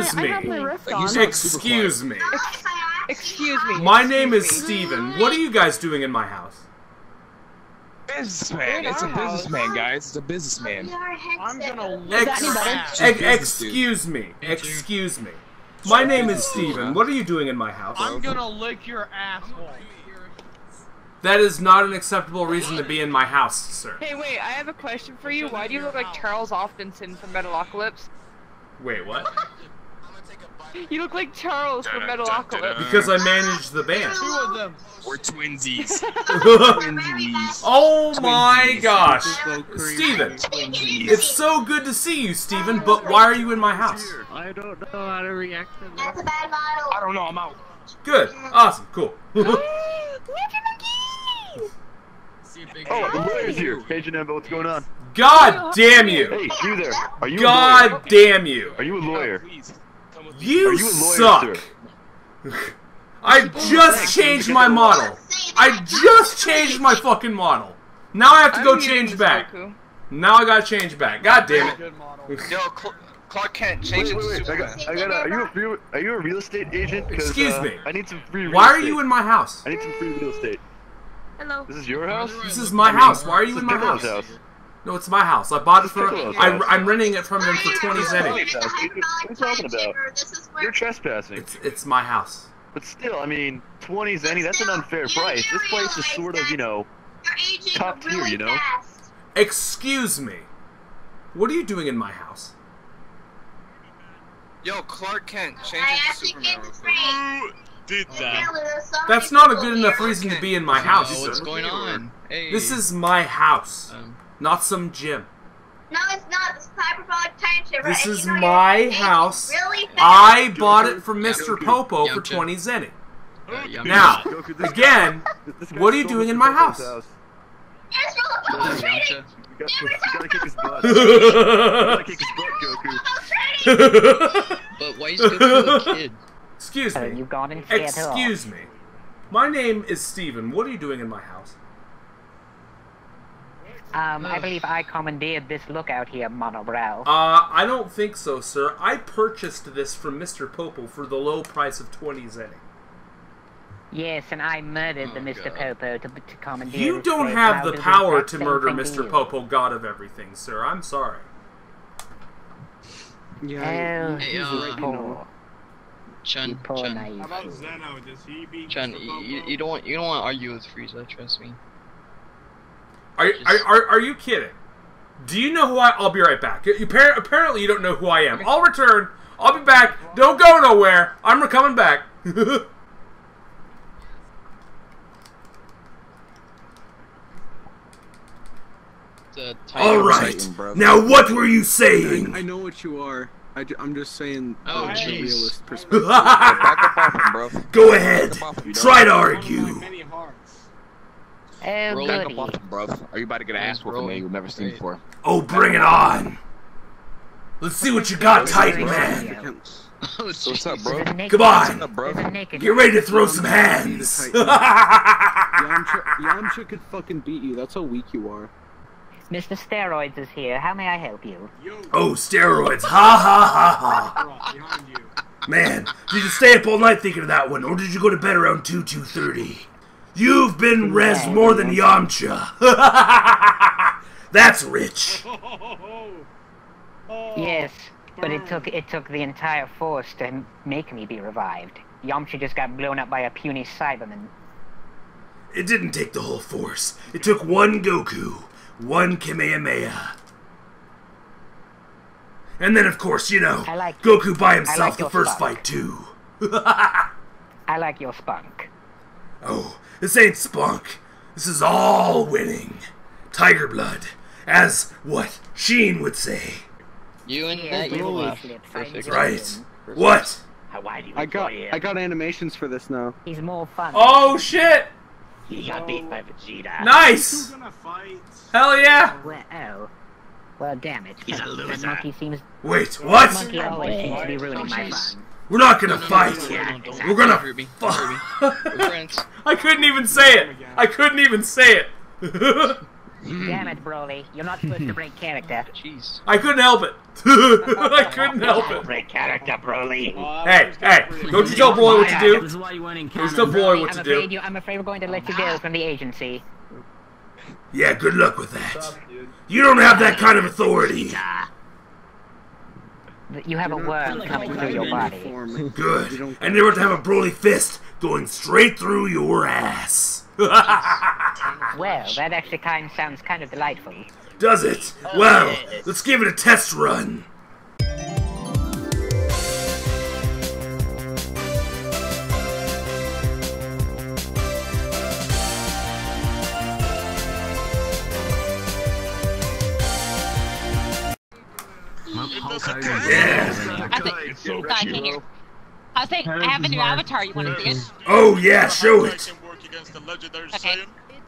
Excuse No, I- I have me. my rift Like, on. he's not- Excuse me. Excuse me. My name is excuse. Steven. What are you guys doing in my house? Businessman. It's a businessman, guys. It's a businessman. I'm gonna Is that any? Ex- ex- excuse me. Excuse me. My name is Steven. What are you doing in my house? I'm gonna lick your asshole. That is not an acceptable reason to be in my house, sir. Hey, wait, I have a question for you. Why do you look like Charles Offdensen from Metalocalypse? Wait, what? You look like Charles from Metalocalypse. Because I manage the band. Two of them. We're twinsies. twinsies. oh twinsies. my gosh. Steven, Twinsies. it's so good to see you, Steven, but why are you in my house? I don't know how to react to That's this. a bad model. I don't know. I'm out. Good. Awesome. Cool. Oh, the lawyer's here. Agent Embo, what's going on? God damn you. Hey, you there. Are you a lawyer? God damn you. Are you a lawyer? You Are you a lawyer, suck. I just changed my model. I just changed my fucking model. Now I have to go change back. Goku. Now I gotta change back. God damn it. Good model. Yo, Cl- Clark Kent, change Wait, it wait, to wait. I got, I got. A, are you a real, are you a real estate agent? Excuse uh, me. I need some free. Real estate Why are estate. you in my house? I need some free real estate. Hello. This is your house. This is my house. Why are you in my house? house. No, it's my house. I bought it for. I, I'm renting it from him for 20 zeni. What are you- what are you talking about? This is where You're trespassing. It's it's my house. But still, I mean, 20 zeni, that's an unfair price. This place is sort of, you know, your agent top tier, you know? fast. Excuse me. What are you doing in my house? Yo, Clark Kent, change I it to actually Superman came real to quick. free. Did That's not a good enough reason to be in my house. What's going on? Hey. This is my house, Um, not some gym. No, it's not. This is Hyperbolic Township. This is You know my house. Really. I bought it from Mr. Popo for 20 zeni. uh, Now, Goku, again, what are you doing in my house? It's real- trading. Yamcha. You got, you gotta kick his butt. You gotta kick his butt, Goku. But why is Goku a kid? Excuse me. you've gone and scared. Excuse me. My name is Steven. What are you doing in my house? Um, I believe I commandeered this lookout here, Monobrow. Uh, I don't think so, sir. I purchased this from Mr. Popo for the low price of 20 zeni. Yes, and I murdered the Oh, Mr. God. Popo to, to commandeer You this don't place, have the power to murder thing to Mr. Popo, god of everything, sir. I'm sorry. Yeah. Oh, Hey, you uh, poor, Chun, poor Chun. How about Zeno? Does he beat Chun, Mr. you, you you don't want you don't want to argue with Frieza. Trust me. Are, are, Just- are, are you kidding? Do you know who I... I'll be right back. You, apparently you don't know who I am. I'll return. I'll be back. Don't go nowhere. I'm coming back. All right. Titan. Now what were you saying? I know what you are. I, am just saying Oh, uh, the jeez. realist perspective. Back up off him, bro. Go ahead. Back up off him, Try to dog. argue. Many hearts. Oh, Roll Back goody. up off him, bro. Are you about to get an ass whooping that you've never seen Great. before? Oh, bring it on. Let's see what you got, Titan Man. So what's up, bro? Naked- Come on. Up, bro? There's a naked. Get ready to throw some hands. Yamcha, Yamcha could fucking beat you. That's how weak you are. Mr. Steroids is here. How may I help you? Oh, steroids. Ha ha ha ha. Rock, behind you. Man, did you stay up all night thinking of that one, or did you go to bed around 2, 2.30? You've been res more than Yamcha. That's rich. Yes, but it took oh. it took the entire force to make me be revived. Yamcha just got blown up by a puny Saibaman. It didn't take the whole force. It took one Goku, one Kamehameha. And then, of course, you know, I like- Goku by I himself like the first spunk. fight, too. I like your spunk. Oh, this ain't spunk. This is all winning. Tiger blood. As what Sheen would say. You and Yeah, that evil Louis Perfect. fine. Right. What? Why do you I got I got animations for this now. He's more fun. Oh, shit! he got beat by Vegeta. Nice! gonna fight? Hell yeah! Well, oh. Well, damn it. He's a loser. That monkey seems. Wait, what? Monkey always seems to be ruining my fun. We're not gonna No, no, fight. no, no, no, no, don't- We're gonna don't hurt me. Don't hurt me. We're friends. I couldn't even say it. I couldn't even say it. Damn it, Broly. You're not supposed to break character. Jeez. I couldn't help it. I couldn't help it. Break character, Broly. Hey, hey, don't you tell Broly what to do. This is why you went in Don't you tell Broly what I'm to afraid do. you. I'm afraid we're going to let you go from the agency. Yeah, good luck with that. You don't have that kind of authority. You have a worm coming through your body. Good. And you never to have a Broly fist going straight through your ass. Well, that actually kind sounds kind of delightful. Does it? Well, let's give it a test run. Yeah. I think, Sorry, can you? I think I have a new avatar. You want to see it? Oh yeah, show it. Okay.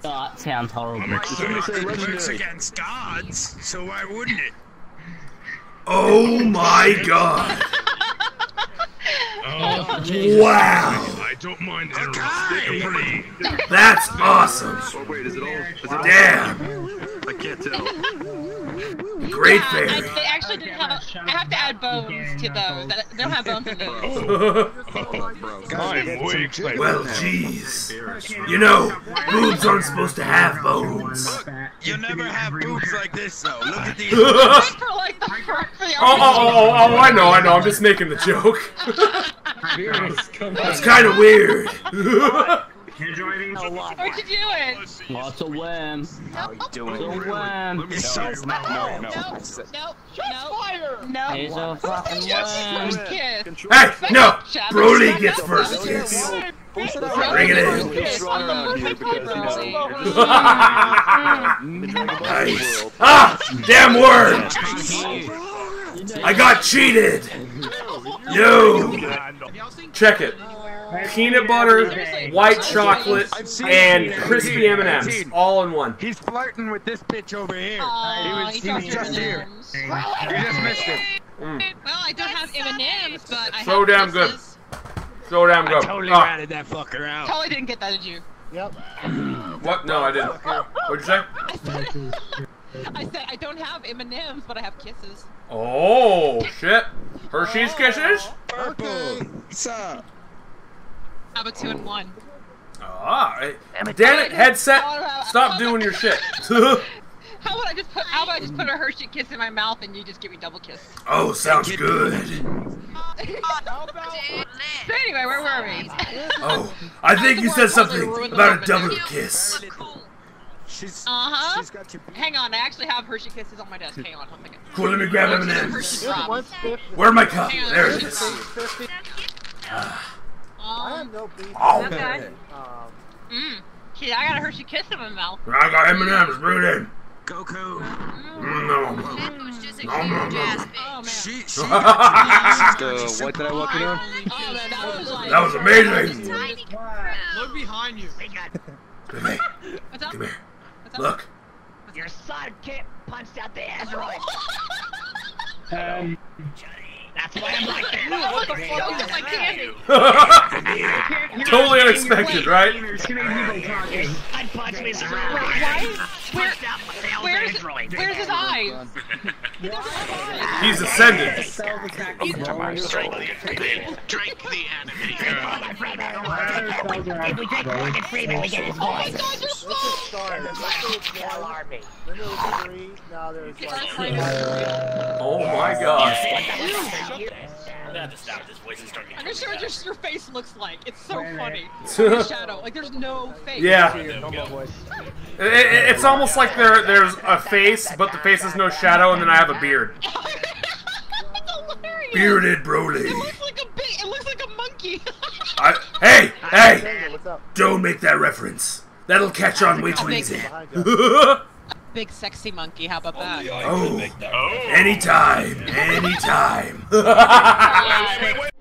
That sounds horrible. Works against gods, so why wouldn't it? Oh my god. oh, oh Wow. I don't mind interrupting. That's awesome. Oh wait, is it all? Is it Damn. I can't tell. Great Yeah, fairy. I, they actually didn't have. A, I have to add bones to those. They don't have bones in those. I'm way excited. Well, jeez. You know, boobs aren't supposed to have bones. You never have boobs like this though. Look at these. oh, for like the for, for the oh, oh, oh, I know, I know. I'm just making the joke. That's kind of weird. What you doing? Lots of worms. How you doing? Lots of worms. No, no, no, no. No, no, no. Here's a fucking worm. First kiss. Hey, no! Shadow, Broly Shadow, gets Shadow, first Shadow, kiss. Shadow, Bring it Shadow, in. kiss on the perfect Broly. Nice. Ah! Damn word! I got cheated! No! Check it. Peanut butter, white chocolate, and crispy M&M's, all in one. He's flirting with this bitch over here. Aw, he was, he he was just here. You just missed it. Mm. Well, I don't have M&M's, but I So have damn good. So damn I good. totally Ah, ratted that fucker out. Totally didn't get that, did you? Yep. what? No, I didn't. What'd you say? I said I don't have M&M's, but I have kisses. Oh, shit. Hershey's Kisses? Purple. What's up? How about two and one? Ah, eh, damn it, headset. Stop doing your shit. How about I just put How about I just put a Hershey kiss in my mouth and you just give me double kiss? oh, sounds good. So anyway, where were we? Oh, I think you said something about a double kiss. She's, Uh huh. she's got your Hang on, I actually have Hershey kisses on my desk. Hang on, one second. Cool, let me grab Hershey M&M's. drops. Where my cup? There it Hershey is. drops. Um, Oh, okay. Mmm. Shit, I got a Hershey kiss in my mouth. I got M&M's. Bring it in. Goku. Mm, no. Oh man. She, she that the what did I walk in on? Oh man, that was like. was amazing. Look behind you. Come here. What's up? Come here. What's up? Look. Your son can't punch out the android. Um, That's why I'm like What the fuck is my candy? totally unexpected, right? Unpunch me some Why? Where, where's, where's his eyes? He's ascended. If we drink more than free, we get his Oh my voice. god, you're so. Kill army. Oh my god. I'm just sure what your, your face looks like. It's so funny. The shadow. Like there's no face. Yeah. It, it- it's almost like there there's a face, but the face has no shadow, and then I have a beard. It's hilarious. Bearded It Broly. looks like a big. It looks like a monkey. I, hey, hey! Don't make that reference. That'll catch on way too Big- easy. big sexy monkey. How about that? oh, oh. anytime, anytime.